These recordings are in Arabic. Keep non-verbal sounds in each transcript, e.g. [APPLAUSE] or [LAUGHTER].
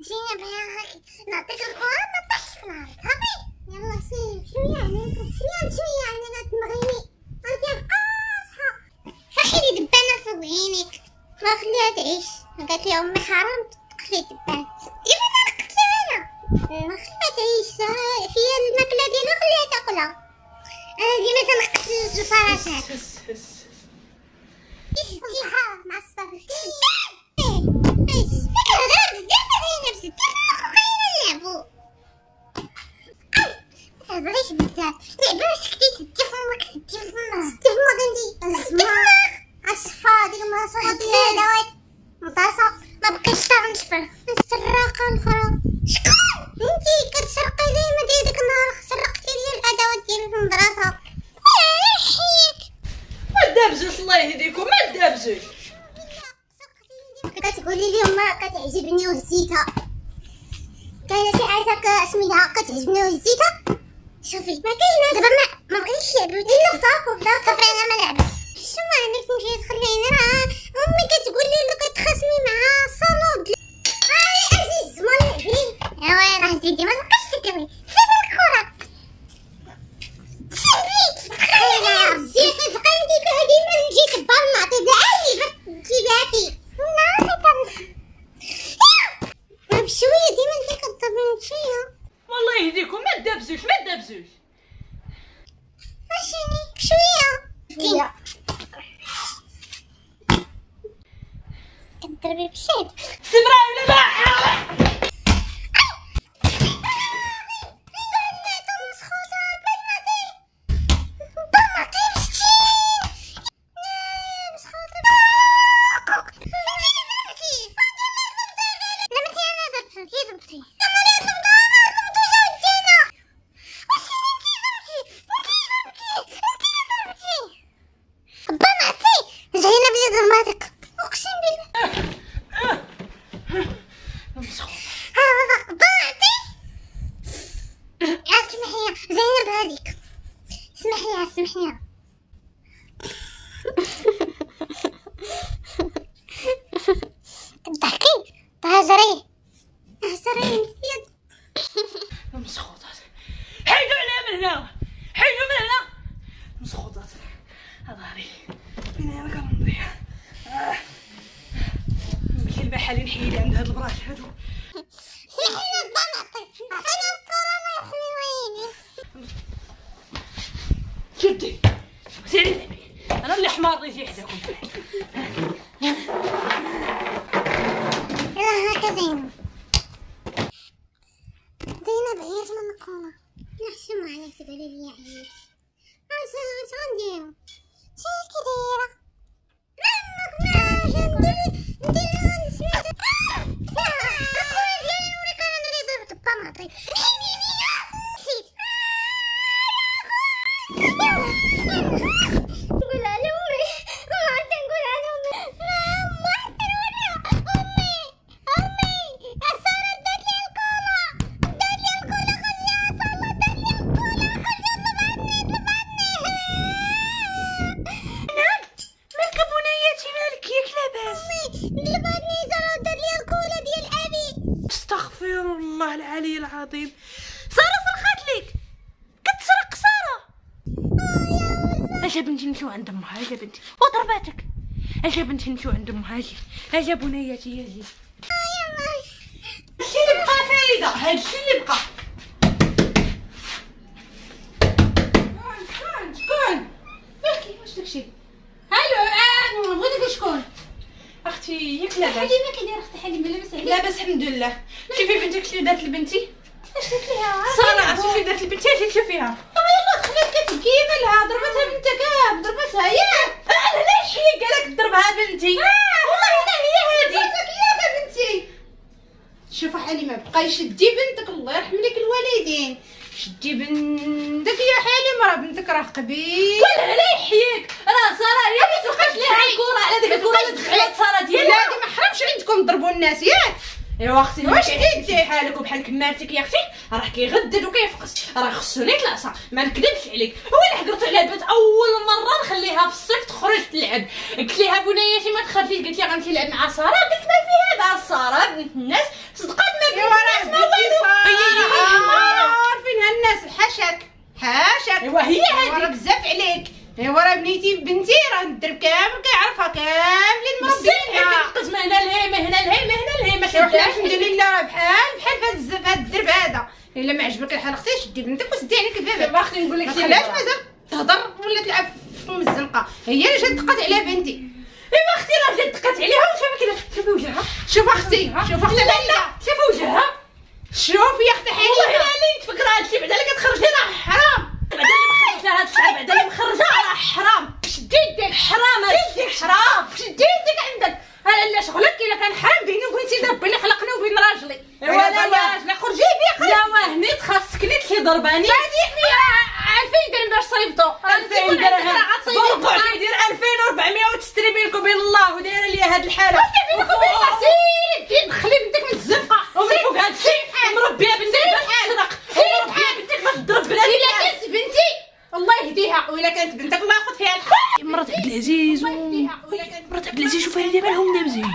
جينا بها نعطيك الكرة ما طيحش في الأرض هاكي يلا سير شوية عليك شوية شوية على لا تبغيني انت قاصحه حيدي دبانه فوق عينيك ما خليها تعيش قالت لي امي حرام تقتلي دبان ديما كنقتلها أنا ما خليها تعيش فيا الماكله ديالها خليها تاكلها أنا ديما تنقتل الفراشات مع الصبر نفسي. تفرق وخلينا نلعبو متهضريش بزاف لعبة واش كنتي تدي فمك تدي فمك انتي تدي فمك الصفا ديك المصاصة ديال الأدوات. مطاسة. ما بقيتش تا غنشفر السراقة الاخرى شكون أنتي كتسرقي ديما ديال ديك النهار سرقتي لي الأدوات ديالي في المدرسة يحييك ما دابزوش الله يهديكم ما دابزوش كتقولي لي ما كتعجبني وهزيتها كاينة شي حاجة ك- سميتها كتعجبني وهزيتها شوفي. ما كاينة. دابا ما ما بغيتش يلعبوا إلا خطاك وبدا صافي أنا ما شو ما عندك تمشي تخليني راه أمي كتقول لي اللي كتخاصمي معاها صالود هاي أجي الزمان لعبين ايوا راه زيدي ما تبقاش تكمي حيد الكره شريت خلينا زيتي تبقى انتي ديما نجي تبان نعطي دعاية جيباتي ناقصة بشوية ديما انتي كتضربين فيا والله يهديكم ما دابزوش ما دابزوش ماشيني بشوية شوية كتضربي بشاد سمراء ولا لا زينب يا ضمادك اقسم بالله ها ضاعتي يا سمحي زينب هذيك اسمحي يا اسمحي تضحكي تهزري. تهزري يد مسخوطات. حيدوا عليها من هنا. حيدوا من هنا. مسخوطات. ظهري من هنا كنمضي. نمشي لبحالي نحيد عند هاد البراش هادو اسمحي لي ضمعتي أنا الكره ما يحمي ويني شدي سيري أنا اللي حمار ريتي حداكم يلا هاكا زينب. زينب عيات من الكورة نحشم عليك تقولي لي عيات اش اش غنديرو شي كديرة مامك ما ندير ندير لا الكورة ديالي نوريك أنا اللي ضربت. بطماطي نقول العظيم ساره سرقات لك كتسرق ساره اجا بنتي نمشيو عند أمها؟ اجا بنتي وضرباتك اجا بنتي نمشيو عند أمها؟ أجي اجا بنياتي أجي هادشي اللي بقى فايده هادشي اللي بقى؟ شكون شكون مالكي واش داكشي ألو بغيتك شكون أختي ياك لاباس. أختي لاباس عليك. لاباس الحمد لله. شوفي بنتك شنو دارت لبنتي. اش لها سارة عرفتي شنو دارت لبنتي أجي شوفيها بنتك ضربتها ياك أنا ليش هي قالك ضربها بنتي؟ والله أنا هي هذه. ضربتك ياك بنتي. شوفي حليمه بقاي شدي بنتك الله يرحم لك الوالدين. شدي بنتك يا حليمه راه بنتك راه قبيل. ولا لا يحييك راه سارة هي اللي سرقت ليها الكره على ديك الكره اللي دخلت سارة لا ديالها. دي ما حرمش عندكم تضربوا الناس ياك ايوا أختي واش كيدير؟ بحالك وبحال كمالتك يا أختي. راه كيغدد وكيفقس راه خصو يتلعصى ما نكذبش عليك هو اللي حكرت على بنت اول مره نخليها في الصيف تخرج تلعب قلت ليها بنيتي ما تخافيش قلت لي غنمشي نلعب مع ساره قلت ما في هذا ساره بنت الناس صدقات ما بين الناس ما والو عارفينها الناس حاشاك حاشاك ايوا هي هذه بزاف عليك ايوا راه بنيتي بنتي راه الدرب كامل أختي نقول لك مرة. مازال تهضر ولا تلعب في الزنقه هي اللي جات دقات على بنتي. ايوا أختي راه جات دقات عليها كذا شوفي وجهها. شوف أختي شوف أختي لا لا شوفي وجهها. شوفي يا أختي والله حليمه الا اللي تفكر هادشي بعدا اللي كتخرجي راه حرام. بعدا اللي مخرجها هاد الشعر بعدا اللي مخرجها راه حرام. شدي يدك حرام هادشي حرام. شدي يدك عندك. أنا لا شغلك إلا كان حرام بيني وبين سيدي ربي اللي خلقني وبين راجلي. إيوا لا لا لا لا خرجي بيا لا وهني تخصك لي تلي ضرباني. هذه 2000 درهم. باش صيفطو 2000 درهم بربع كيدير 2400 وتستري بينك وبين الله ودايره ليا هاد وبين الله سيري دي دخلي بنتك من الزنقه ومن فوق هادشي مربيه بنتك باش تسرق ومربيه بنتك باش تضرب بنادم الا كانت بنتي الله يهديها والا كانت بنتك الله ياخذ فيها الحق مرات عبد العزيز الله يهديها والا كانت مرات عبد العزيز شوف هادي مالهم دابزين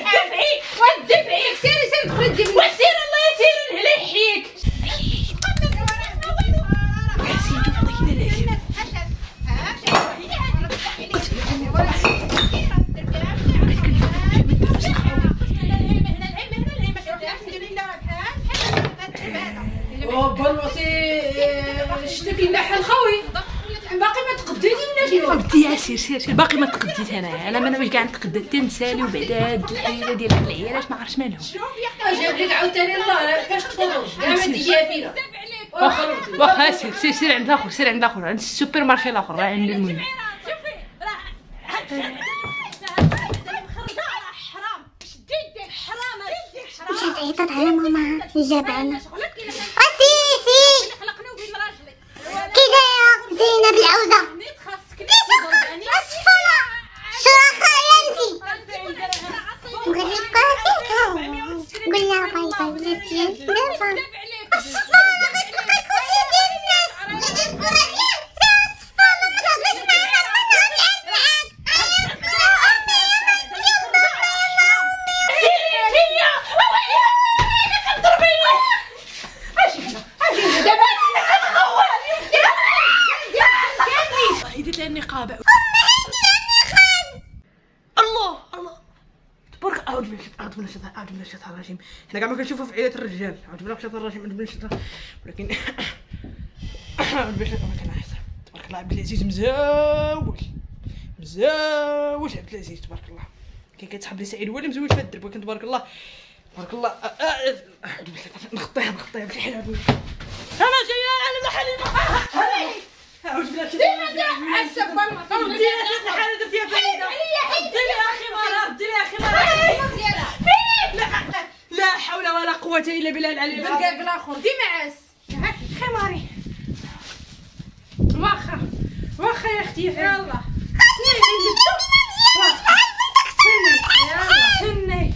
دفعي ودفعي سيري سيري دخلي دي بنتك وسير الله يسير الهلا يحييك بلوتي شتك اللحن خوي باقي ما بدي يا سير سير باقي ما تقديت أنا أنا ما ناويش كاع نتقدى حتى نسالي وبعدا هاد الحيله ديال هاد العيالات ما عرفتش مالهم جاب لك عاوتاني الله كاش تجيها فينا واخا سير سير سير عند الآخر سير عند الآخر عند السوبر مارشي الآخر راه عندي المهم مشات عيطت على ماما جابعنا باي اعوذ بالله اعوذ بالله الشيطان اعوذ بالله الشيطان الرجيم. حنا كاع ما كنشوفوا في عيلة الرجال. اعوذ بالله الشيطان الرجيم اعوذ بالله الشيطان. ولكن [COUGHS] اعوذ بالله الشيطان. ما كنحس تبارك الله عبد العزيز مزاوج مزاوج عبد العزيز تبارك الله. كان كيتحب لي سعيد هو اللي مزوج في الدرب ولكن تبارك الله تبارك الله. اعوذ بالله نغطيها نغطيها بشي حاجة أنا جاية على محل بالله الشيطان الرجيم. ردي لها شي حاجة درتيها فريده ردي لها خمارها ردي لها خمارها لا لا حول ولا قوة إلا بالله العلي بالكاك الآخر ديما عاس خماري. واخا. واخا يا أختي. يلا. سني.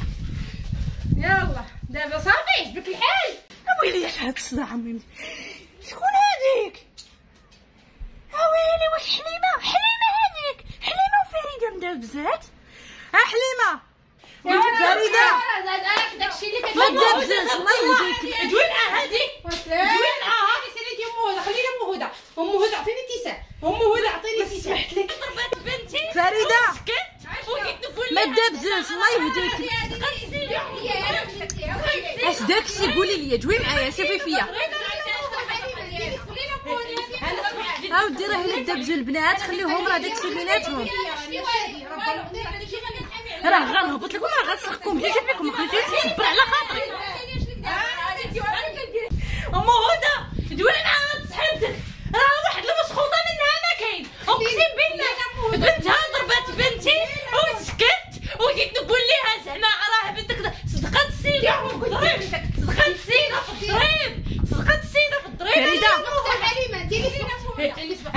يلا دابا صافي. عجبك الحال. ويلي اش هاد الصداع عمي. شكون هذيك ويلي واش حليمه حليمه هذيك حليمه وفريده مدابزات ها حليمه فريده داكشي اللي ما دابزاش الله يهديك دوي معاها هذيك دوي معاها ساليتي ام هدى خلينا ام هدى أم هدى عطيني اتساع أم هدى عطيني اتساع سمحت لك. ضربات بنتي. فريدة. ما دابزاش الله يهديك أش داكشي قولي لي جوي معايا شوفي فيا. اودي راه الا دابزوا البنات خليهم راه داكشي بيناتهم. راه غنهبط لكم راه غنسرقكم. فيكم ما خليتيش تصبر على خاطري Mama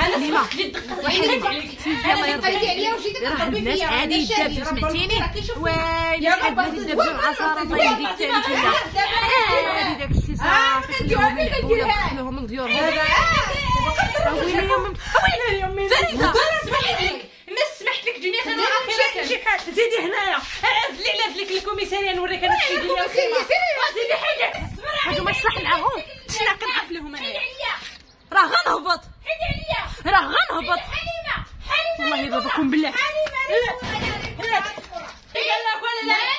أنا يلا يرضي راه الناس عادي يدابزوا سمعتيني ويلي شحال بغيتي تدابزوا العصارة؟ الله يهديك ثاني فيا عادي داك الشيء صافي خليهم يلعبوا ولا خليهم من ديورهم ويلي يوم ويلي يوم فريدة ما سمحت لك دنيا أنا شي حاجة. زيدي هنايا. لي علاش لك الكوميسارية نوريك أنا الشي ديالي زيدي حاجة. حاجة ما تصح معاهم. شنا كنعرف لهم انايا راه غنهبط يضربك حليمه حليمه والله حليمة# حليمة# حليمة#...